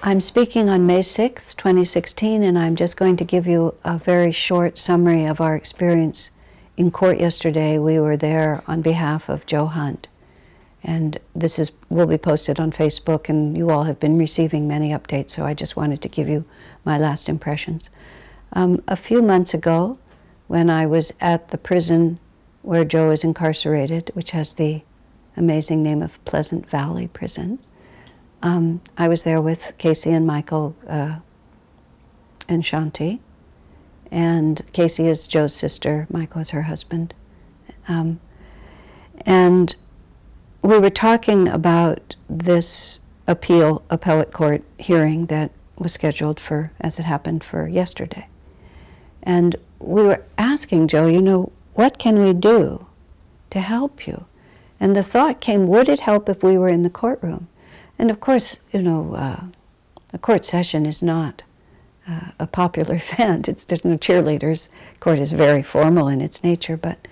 I'm speaking on May 6, 2016, and I'm just going to give you a very short summary of our experience in court yesterday. We were there on behalf of Joe Hunt. And this is will be posted on Facebook, and you all have been receiving many updates, so I just wanted to give you my last impressions. Um, a few months ago, when I was at the prison where Joe is incarcerated, which has the amazing name of Pleasant Valley Prison, um, I was there with Casey and Michael uh, and Shanti. And Casey is Joe's sister, Michael is her husband. Um, and we were talking about this appeal, appellate court hearing that was scheduled for, as it happened, for yesterday. And we were asking Joe, you know, what can we do to help you? And the thought came, would it help if we were in the courtroom? And of course, you know, uh, a court session is not uh, a popular event. It's, there's no cheerleaders. Court is very formal in its nature, but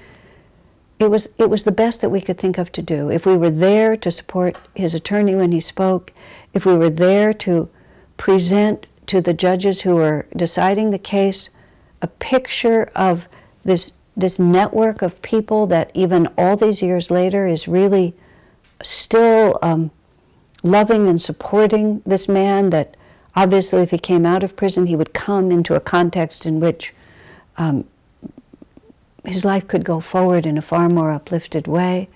it was, it was the best that we could think of to do. If we were there to support his attorney when he spoke, if we were there to present to the judges who were deciding the case a picture of this, this network of people that even all these years later is really still um, loving and supporting this man that obviously if he came out of prison he would come into a context in which um, his life could go forward in a far more uplifted way.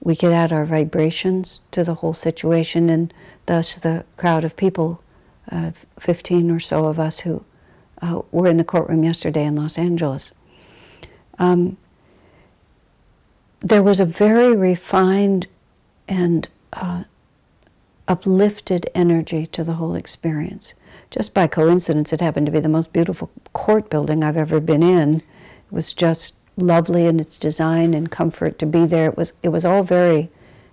We could add our vibrations to the whole situation, and thus the crowd of people, uh, 15 or so of us who uh, were in the courtroom yesterday in Los Angeles. Um, there was a very refined and uh, uplifted energy to the whole experience. Just by coincidence, it happened to be the most beautiful court building I've ever been in. It was just lovely in its design and comfort to be there. It was, it was all very, you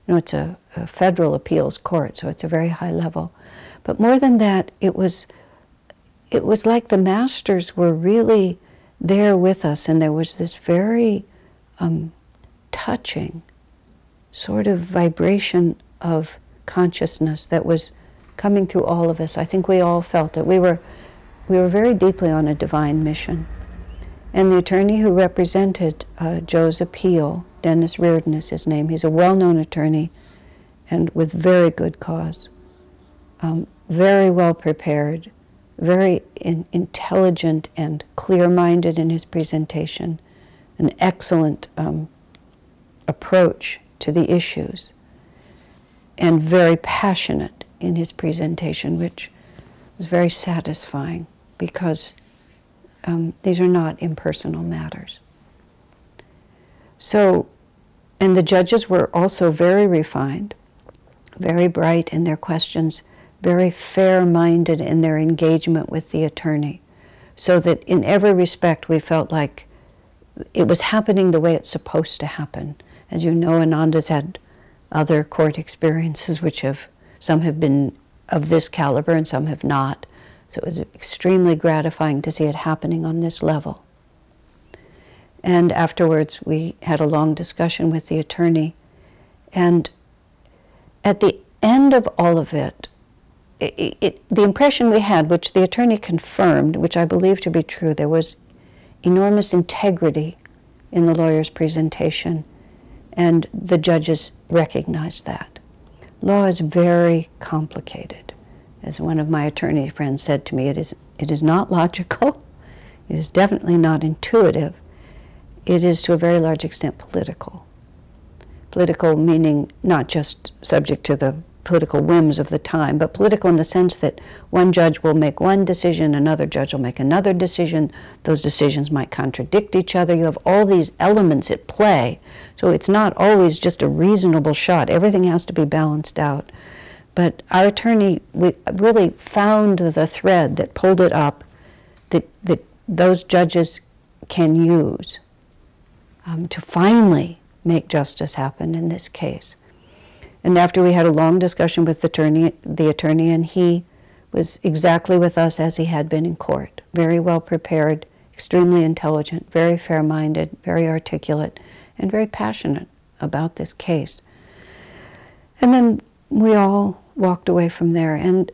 know, it's a, a federal appeals court, so it's a very high level. But more than that, it was, it was like the masters were really there with us, and there was this very um, touching sort of vibration of consciousness that was coming through all of us. I think we all felt it. We were, we were very deeply on a divine mission. And the attorney who represented uh, Joe's appeal, Dennis Reardon is his name, he's a well known attorney and with very good cause, um, very well prepared, very in, intelligent and clear minded in his presentation, an excellent um, approach to the issues, and very passionate in his presentation, which was very satisfying because um, these are not impersonal matters. So, and the judges were also very refined, very bright in their questions, very fair minded in their engagement with the attorney, so that in every respect we felt like it was happening the way it's supposed to happen. As you know, Ananda's had other court experiences, which have some have been of this caliber and some have not. So it was extremely gratifying to see it happening on this level. And afterwards, we had a long discussion with the attorney. And at the end of all of it, it, it, the impression we had, which the attorney confirmed, which I believe to be true, there was enormous integrity in the lawyer's presentation, and the judges recognized that. Law is very complicated as one of my attorney friends said to me, it is, it is not logical, it is definitely not intuitive, it is to a very large extent political. Political meaning not just subject to the political whims of the time, but political in the sense that one judge will make one decision, another judge will make another decision. Those decisions might contradict each other. You have all these elements at play. So it's not always just a reasonable shot. Everything has to be balanced out. But our attorney we really found the thread that pulled it up that, that those judges can use um, to finally make justice happen in this case. And after we had a long discussion with the attorney, the attorney, and he was exactly with us as he had been in court, very well prepared, extremely intelligent, very fair-minded, very articulate, and very passionate about this case. And then we all walked away from there. And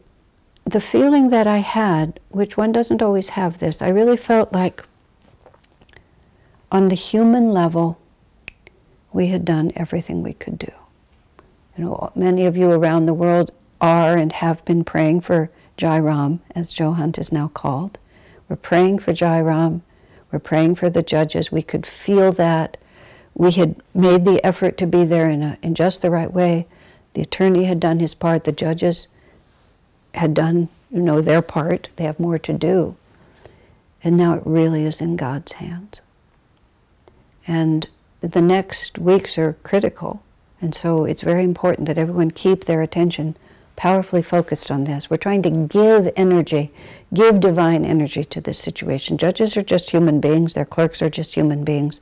the feeling that I had, which one doesn't always have this, I really felt like on the human level, we had done everything we could do. You know, many of you around the world are and have been praying for Jairam, as Joe Hunt is now called. We're praying for Jairam. We're praying for the judges. We could feel that. We had made the effort to be there in, a, in just the right way. The attorney had done his part. The judges had done, you know, their part. They have more to do. And now it really is in God's hands. And the next weeks are critical. And so it's very important that everyone keep their attention powerfully focused on this. We're trying to give energy, give divine energy to this situation. Judges are just human beings, their clerks are just human beings.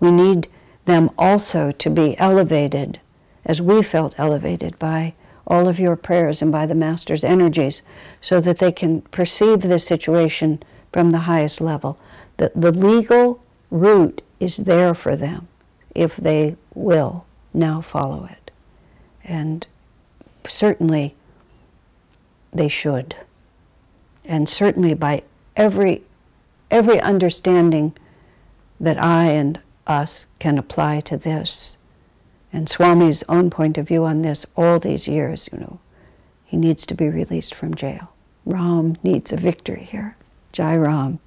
We need them also to be elevated, as we felt elevated by all of your prayers and by the Master's energies, so that they can perceive this situation from the highest level. The, the legal route is there for them if they will now follow it. And certainly they should. And certainly by every, every understanding that I and us can apply to this, and Swami's own point of view on this all these years, you know, he needs to be released from jail. Ram needs a victory here, Jai Ram.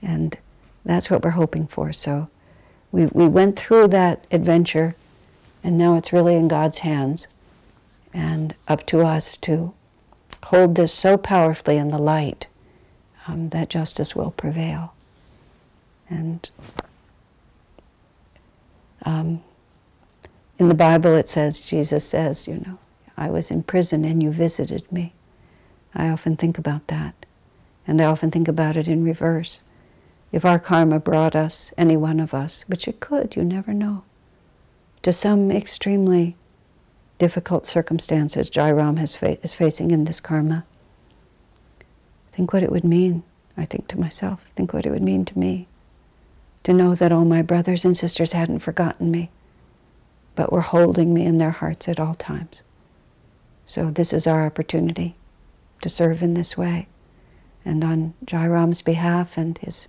And that's what we're hoping for. So we, we went through that adventure, and now it's really in God's hands and up to us to hold this so powerfully in the light um, that justice will prevail. And um, in the Bible it says, Jesus says, you know, I was in prison and you visited me. I often think about that. And I often think about it in reverse. If our karma brought us, any one of us, which it could, you never know, to some extremely difficult circumstances Jairam fa is facing in this karma. Think what it would mean, I think to myself, think what it would mean to me to know that all my brothers and sisters hadn't forgotten me, but were holding me in their hearts at all times. So this is our opportunity to serve in this way. And on Jairam's behalf and his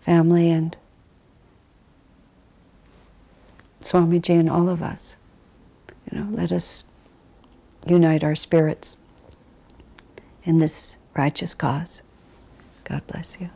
family and Swamiji and all of us, you know, let us unite our spirits in this righteous cause. God bless you.